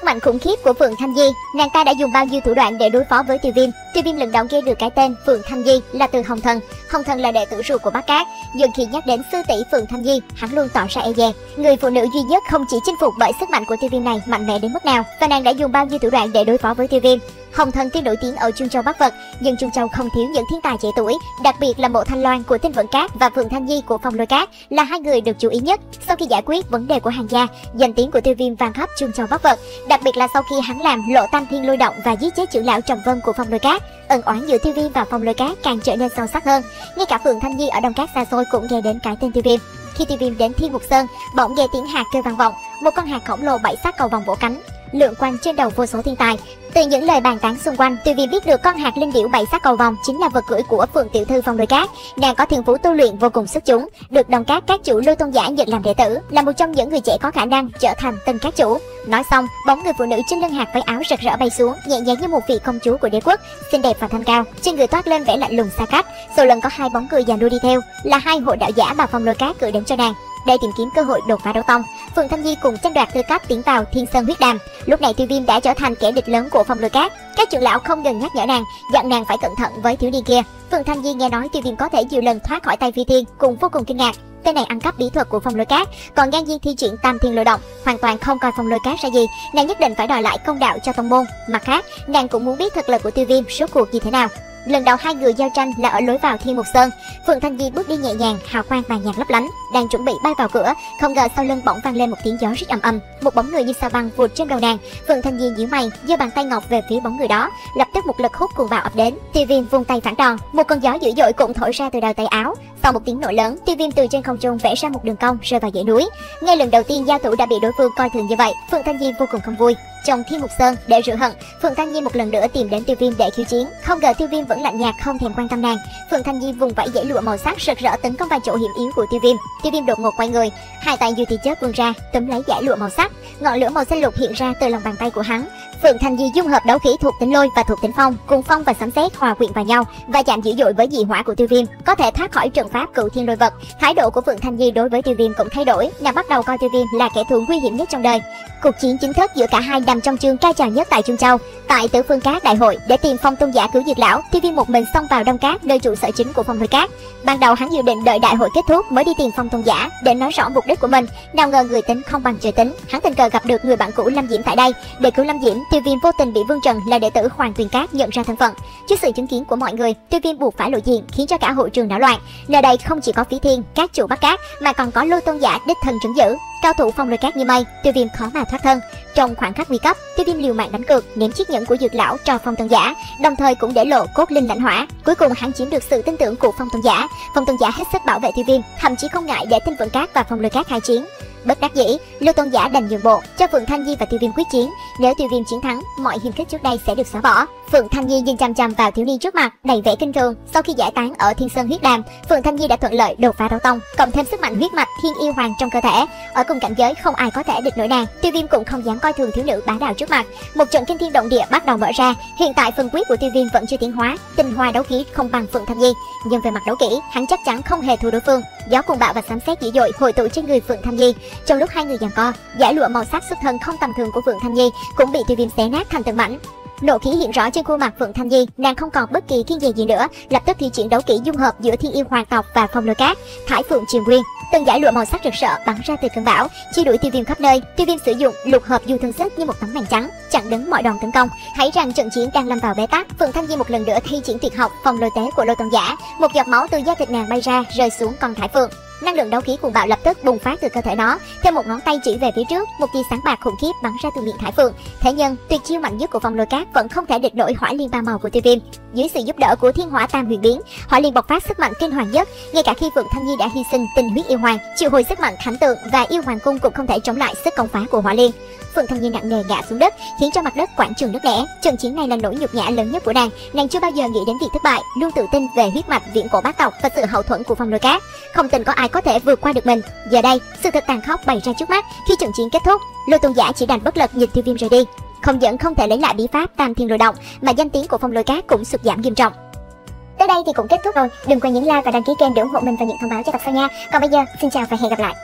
Sức mạnh khủng khiếp của Phượng Thanh Di, nàng ta đã dùng bao nhiêu thủ đoạn để đối phó với Tiêu Viêm. Tiêu Viêm lần đầu nghe được cái tên Phượng Thanh Di là từ Hồng Thần. Hồng Thần là đệ tử ruột của Bác Cát, nhưng khi nhắc đến sư tỷ Phượng Thanh Di, hắn luôn tỏ ra e dè. Người phụ nữ duy nhất không chỉ chinh phục bởi sức mạnh của Tiêu Viêm này mạnh mẽ đến mức nào, và nàng đã dùng bao nhiêu thủ đoạn để đối phó với Tiêu Viêm. Hồng Thần tuy nổi tiếng ở Trung Châu Bắc Vật, nhưng Trung Châu không thiếu những thiên tài trẻ tuổi, đặc biệt là Mộ Thanh Loan của Tinh Vận Cát và Phượng Thanh Nhi của Phong Lôi Cát là hai người được chú ý nhất. Sau khi giải quyết vấn đề của hàng gia, danh tiếng của Tiêu Viêm vang khắp Trung Châu Bắc Vật, đặc biệt là sau khi hắn làm lộ tam thiên lôi động và giết chết trưởng lão Trầm Vân của Phong Lôi Cát, ẩn oán giữa Tiêu Viêm và Phong Lôi Cát càng trở nên sâu sắc hơn. Ngay cả Phượng Thanh Nhi ở Đông Cát xa xôi cũng nghe đến cái tên Tiêu Viêm. Khi Tiêu Viêm đến Thiên Mục Sơn, bỗng nghe tiếng hạt kêu vang vọng, một con hạt khổng lồ bảy sắc cầu vòng vỗ cánh, lượng quanh trên đầu vô số thiên tài. Từ những lời bàn tán xung quanh, Tiêu Viêm biết được con hạt linh điểu bảy sắc cầu vòng chính là vật cưỡi của Phượng tiểu thư Phong Đôi Cát. Nàng có thiên phú tu luyện vô cùng xuất chúng, được đồng cát các chủ lưu Tôn giả nhận làm đệ tử, là một trong những người trẻ có khả năng trở thành tân các chủ. Nói xong, bóng người phụ nữ trên lưng hạt váy áo rực rỡ bay xuống, nhẹ nhàng như một vị công chúa của đế quốc, xinh đẹp và thanh cao. Trên người toát lên vẻ lạnh lùng xa cách, sau lần có hai bóng người già nua đi theo, là hai hộ đạo giả mà Phong Lôi Cát gửi đến cho nàng để tìm kiếm cơ hội đột phá đấu tông. Phượng Thanh Nhi cùng tranh đoạt tư cách tiến vào Thiên Sơn huyết đàm. Lúc này Tiêu Viêm đã trở thành kẻ địch lớn của Phong Lôi Cát. Các trưởng lão không ngừng nhắc nhở nàng, dặn nàng phải cẩn thận với thiếu niên kia. Phượng Thanh Nhi nghe nói Tiêu Viêm có thể nhiều lần thoát khỏi tay Phi Thiên, cùng vô cùng kinh ngạc. Tên này ăn cắp bí thuật của Phong Lôi Cát, còn ngang nhiên thi triển Tam Thiên Lôi Động, hoàn toàn không coi Phong Lôi Cát ra gì. Nàng nhất định phải đòi lại công đạo cho tông môn. Mặt khác, nàng cũng muốn biết thực lực của Tiêu Viêm rốt cuộc như thế nào. Lần đầu hai người giao tranh là ở lối vào Thiên Mục Sơn. Phượng Thanh Di bước đi nhẹ nhàng, hào quang vàng nhạt lấp lánh, đang chuẩn bị bay vào cửa, không ngờ sau lưng bỗng vang lên một tiếng gió rít ầm ầm, một bóng người như sao băng vụt trên đầu nàng. Phượng Thanh Di nhíu mày, giơ bàn tay ngọc về phía bóng người đó, lập tức một lực hút cuồng bạo ập đến. Tiêu Viêm vung tay phản đòn, một cơn gió dữ dội cũng thổi ra từ đầu tay áo. Sau một tiếng nổ lớn, Tiêu Viêm từ trên không trung vẽ ra một đường cong rơi vào dãy núi. Ngay lần đầu tiên giao thủ đã bị đối phương coi thường như vậy, Phượng Thanh Di vô cùng không vui. Trong Thiên Mục Sơn để rửa hận, Phượng Thanh Nhi một lần nữa tìm đến Tiêu Viêm để khiêu chiến. Không ngờ Tiêu Viêm vẫn lạnh nhạt không thèm quan tâm nàng. Phượng Thanh Nhi vùng vẫy dãy lụa màu sắc rực rỡ tấn công vào chỗ hiểm yếu của Tiêu Viêm. Tiêu Viêm đột ngột quay người, hai tay như tia chớp vươn ra, túm lấy dãy lụa màu sắc. Ngọn lửa màu xanh lục hiện ra từ lòng bàn tay của hắn. Phượng Thanh Nhi dung hợp đấu khí thuộc tính lôi và thuộc tính phong, cùng phong và sấm sét hòa quyện vào nhau và chạm dữ dội với dị hỏa của Tiêu Viêm, có thể thoát khỏi trận pháp cửu thiên lôi vật. Thái độ của Phượng Thanh Nhi đối với Tiêu Viêm cũng thay đổi, nàng bắt đầu coi Tiêu Viêm là kẻ thù nguy hiểm nhất trong đời. Cuộc chiến chính thức giữa cả hai nằm trong chương cao trào nhất tại Trung Châu. Tại Tử Phương Cát đại hội để tìm Phong Tôn giả cứu diệt lão, Thi Viên một mình xông vào Đông Cát, nơi trụ sở chính của Phong Lôi Cát. Ban đầu hắn dự định đợi đại hội kết thúc mới đi tìm Phong Tôn giả để nói rõ mục đích của mình. Nào ngờ người tính không bằng trời tính, hắn tình cờ gặp được người bạn cũ Lâm Diễm tại đây. Để cứu Lâm Diễm, Tiêu Viêm vô tình bị Vương Trần là đệ tử Hoàng Tuyền Cát nhận ra thân phận. Trước sự chứng kiến của mọi người, Tiêu Viêm buộc phải lộ diện, khiến cho cả hội trường náo loạn. Nơi đây không chỉ có Phí Thiên, các chủ bắt Cát mà còn có Lôi Tôn giả đích thân chứng giữ. Cao thủ phong lôi cát như mây, Tiêu Viêm khó mà thoát thân. Trong khoảng khắc nguy cấp, Tiêu Viêm liều mạng đánh cược, ném chiếc nhẫn của dược lão cho Phong tần giả, đồng thời cũng để lộ cốt linh lãnh hỏa. Cuối cùng hắn chiếm được sự tin tưởng của Phong tần giả. Phong tần giả hết sức bảo vệ Tiêu Viêm, thậm chí không ngại để Tinh Vận Cát và Phong Lôi Cát khai chiến. Bất đắc dĩ, Lưu Tôn giả đành nhượng bộ cho Phượng Thanh Nhi và Tiêu Viêm quyết chiến. Nếu Tiêu Viêm chiến thắng, mọi hiềm khích trước đây sẽ được xóa bỏ. Phượng Thanh Nhi nhìn chăm chăm vào thiếu niên trước mặt, đầy vẻ kinh thường. Sau khi giải tán ở Thiên Sơn huyết đàm, Phượng Thanh Nhi đã thuận lợi đột phá đấu tông, cộng thêm sức mạnh huyết mạch thiên yêu hoàng trong cơ thể. Ở cùng cảnh giới không ai có thể địch nổi nàng. Tiêu Viêm cũng không dám coi thường thiếu nữ bá đạo trước mặt. Một trận kinh thiên động địa bắt đầu mở ra. Hiện tại phần quyết của Tiêu Viêm vẫn chưa tiến hóa, tinh hoa đấu khí không bằng Phượng Thanh Nhi, nhưng về mặt đấu kỹ, hắn chắc chắn không hề thua đối phương. Gió cuồng bạo và sấm sét dữ dội hội tụ trên người Phượng Thanh Nhi. Trong lúc hai người giằng co, giải lụa màu sắc xuất thân không tầm thường của Phượng Thanh Nhi cũng bị Tiêu Viêm xé nát thành từng mảnh. Nộ khí hiện rõ trên khuôn mặt Phượng Thanh nhi, nàng không còn bất kỳ kiên dè gì nữa, lập tức thi triển đấu kỹ dung hợp giữa Thiên Yêu Hoàng tộc và Phong Lôi Cát, Thải Phượng Triều Nguyên. Từng giải lụa màu sắc rực rỡ bắn ra từ cơn bão, truy đuổi Tiêu Viêm khắp nơi. Tiêu Viêm sử dụng lục hợp du thân sức như một tấm màn trắng, chặn đứng mọi đòn tấn công. Thấy rằng trận chiến đang lâm vào bế tắc, Phượng Thanh nhi một lần nữa thi triển tuyệt học phòng Lôi Tế của Lôi Tôn giả, một giọt máu từ da thịt nàng bay ra rơi xuống con Thải Phượng. Năng lượng đấu khí cuồng bạo lập tức bùng phát từ cơ thể nó. Theo một ngón tay chỉ về phía trước, một tia sáng bạc khủng khiếp bắn ra từ miệng Thải Phượng. Thế nhưng, tuyệt chiêu mạnh nhất của vòng lôi cát vẫn không thể địch nổi hỏa liên ba màu của Tiêu Viêm. Dưới sự giúp đỡ của Thiên Hỏa Tam Huyền Biến, hỏa liên bộc phát sức mạnh kinh hoàng nhất. Ngay cả khi Phượng Thanh Nhi đã hy sinh tình huyết yêu hoàng, triệu hồi sức mạnh thánh tượng và yêu hoàng cung cũng không thể chống lại sức công phá của hỏa liên. Phượng Thanh Nhi nặng nề ngã xuống đất, khiến cho mặt đất quảng trường nước nẻ. Trận chiến này là nỗi nhục nhã lớn nhất của nàng. Nàng chưa bao giờ nghĩ đến việc thất bại, luôn tự tin về huyết mạch viễn cổ bát tộc và sự hậu thuẫn của phong lôi cát. Không tin có ai có thể vượt qua được mình. Giờ đây, sự thật tàn khốc bày ra trước mắt. Khi trận chiến kết thúc, Lôi Tôn giả chỉ đành bất lực nhìn Tiêu Viêm rời đi. Không những không thể lấy lại bí pháp Tam Thiên Lôi Động, mà danh tiếng của phong lôi cát cũng sụt giảm nghiêm trọng. Tới đây thì cũng kết thúc rồi. Đừng quên nhấn like và đăng ký kênh để ủng hộ mình và những thông báo cho tập sau nha. Còn bây giờ, xin chào và hẹn gặp lại.